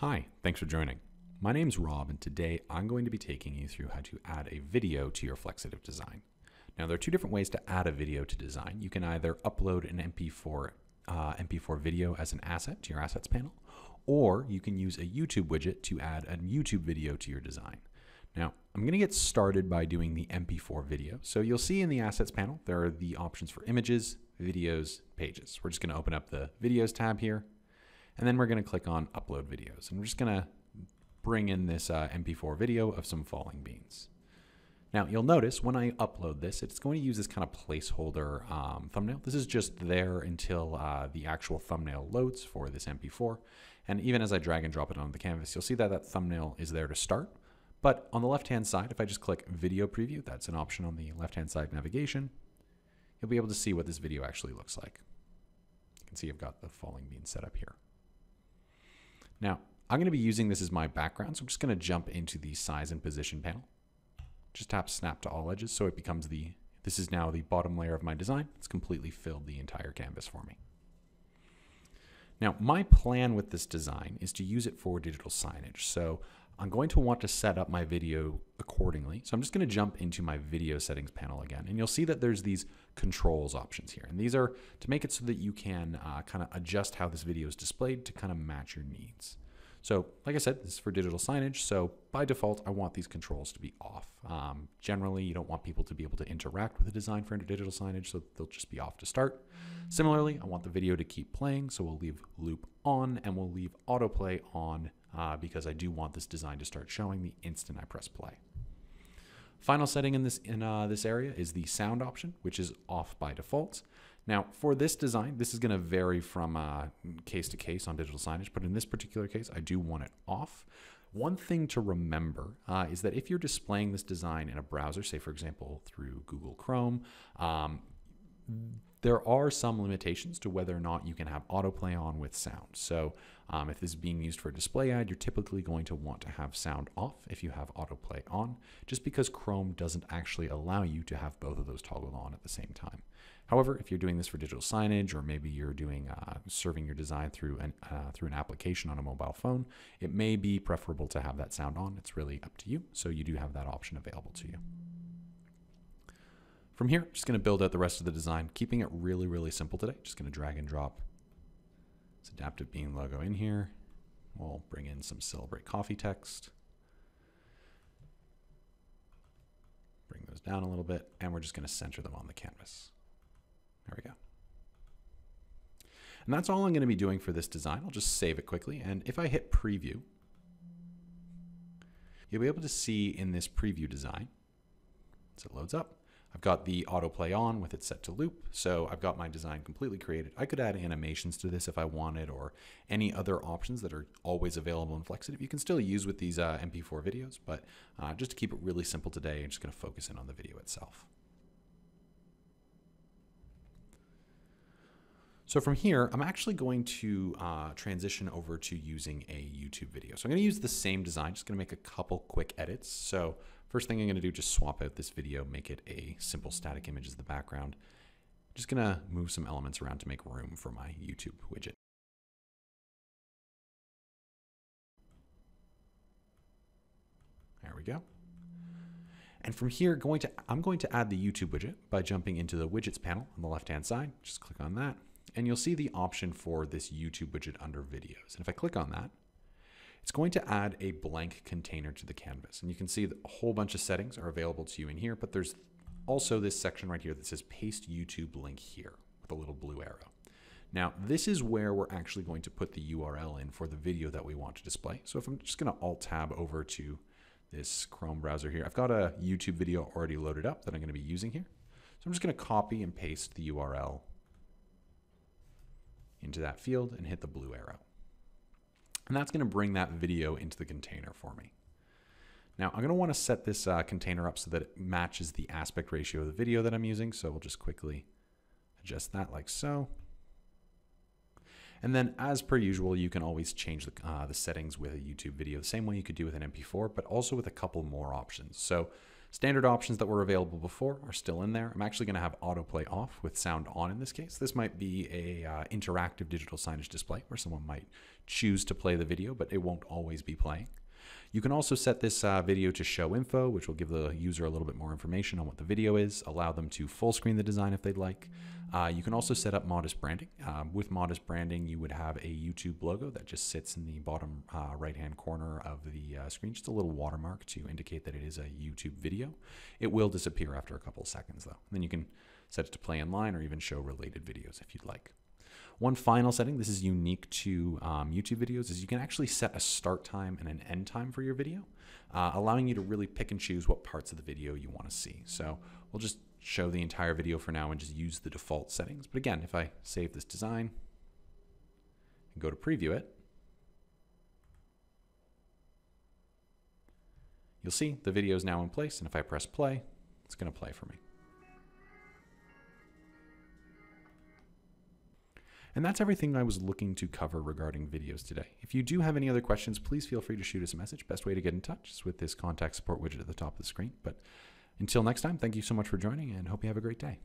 Hi, thanks for joining. My name's Rob, and today I'm going to be taking you through how to add a video to your Flexitive design. Now, there are two different ways to add a video to design. You can either upload an MP4 uh, MP4 video as an asset to your assets panel, or you can use a YouTube widget to add a YouTube video to your design. Now, I'm going to get started by doing the MP4 video. So you'll see in the assets panel, there are the options for images, videos, pages. We're just going to open up the videos tab here, and then we're going to click on upload videos. And we're just going to bring in this uh, MP4 video of some falling beans. Now you'll notice when I upload this, it's going to use this kind of placeholder um, thumbnail. This is just there until uh, the actual thumbnail loads for this MP4. And even as I drag and drop it onto the canvas, you'll see that that thumbnail is there to start. But on the left-hand side, if I just click video preview, that's an option on the left-hand side navigation, you'll be able to see what this video actually looks like. You can see I've got the falling beans set up here. Now, I'm going to be using this as my background, so I'm just going to jump into the size and position panel. Just tap snap to all edges so it becomes the, this is now the bottom layer of my design. It's completely filled the entire canvas for me. Now, my plan with this design is to use it for digital signage. So I'm going to want to set up my video accordingly. So I'm just going to jump into my video settings panel again. And you'll see that there's these controls options here. And these are to make it so that you can uh, kind of adjust how this video is displayed to kind of match your needs. So like I said, this is for digital signage. So by default, I want these controls to be off. Um, generally, you don't want people to be able to interact with the design for digital signage, so they'll just be off to start. Similarly, I want the video to keep playing, so we'll leave loop on and we'll leave autoplay on uh, because I do want this design to start showing the instant I press play. Final setting in this in uh, this area is the sound option, which is off by default. Now, for this design, this is going to vary from uh, case to case on digital signage, but in this particular case, I do want it off. One thing to remember uh, is that if you're displaying this design in a browser, say for example through Google Chrome, um, there are some limitations to whether or not you can have autoplay on with sound. So um, if this is being used for a display ad, you're typically going to want to have sound off if you have autoplay on, just because Chrome doesn't actually allow you to have both of those toggled on at the same time. However, if you're doing this for digital signage, or maybe you're doing uh, serving your design through an uh, through an application on a mobile phone, it may be preferable to have that sound on. It's really up to you. So you do have that option available to you. From here, just going to build out the rest of the design, keeping it really, really simple today. Just going to drag and drop this adaptive bean logo in here. We'll bring in some celebrate coffee text. Bring those down a little bit, and we're just going to center them on the canvas. There we go. And that's all I'm going to be doing for this design. I'll just save it quickly. And if I hit preview, you'll be able to see in this preview design, as it loads up, I've got the autoplay on with it set to loop. So I've got my design completely created. I could add animations to this if I wanted or any other options that are always available in Flexitive. You can still use with these uh, MP4 videos, but uh, just to keep it really simple today, I'm just going to focus in on the video itself. So from here, I'm actually going to uh, transition over to using a YouTube video. So I'm going to use the same design, just going to make a couple quick edits. So First thing I'm going to do, just swap out this video, make it a simple static image as the background. Just going to move some elements around to make room for my YouTube widget. There we go. And from here, going to I'm going to add the YouTube widget by jumping into the widgets panel on the left-hand side. Just click on that, and you'll see the option for this YouTube widget under videos. And if I click on that, it's going to add a blank container to the canvas. And you can see a whole bunch of settings are available to you in here, but there's also this section right here that says paste YouTube link here with a little blue arrow. Now, this is where we're actually going to put the URL in for the video that we want to display. So if I'm just going to alt tab over to this Chrome browser here, I've got a YouTube video already loaded up that I'm going to be using here. So I'm just going to copy and paste the URL into that field and hit the blue arrow. And that's going to bring that video into the container for me. Now I'm going to want to set this uh, container up so that it matches the aspect ratio of the video that I'm using. So we'll just quickly adjust that like so. And then as per usual, you can always change the, uh, the settings with a YouTube video the same way you could do with an MP4, but also with a couple more options. So Standard options that were available before are still in there. I'm actually going to have autoplay off with sound on in this case. This might be a uh, interactive digital signage display where someone might choose to play the video, but it won't always be playing. You can also set this uh, video to show info, which will give the user a little bit more information on what the video is, allow them to full screen the design if they'd like. Uh, you can also set up modest branding. Um, with modest branding, you would have a YouTube logo that just sits in the bottom uh, right hand corner of the uh, screen, just a little watermark to indicate that it is a YouTube video. It will disappear after a couple seconds, though. And then you can set it to play in line or even show related videos if you'd like. One final setting, this is unique to um, YouTube videos, is you can actually set a start time and an end time for your video, uh, allowing you to really pick and choose what parts of the video you want to see. So we'll just show the entire video for now and just use the default settings. But again, if I save this design and go to preview it, you'll see the video is now in place. And if I press play, it's going to play for me. And that's everything I was looking to cover regarding videos today. If you do have any other questions, please feel free to shoot us a message. Best way to get in touch is with this contact support widget at the top of the screen. But until next time, thank you so much for joining and hope you have a great day.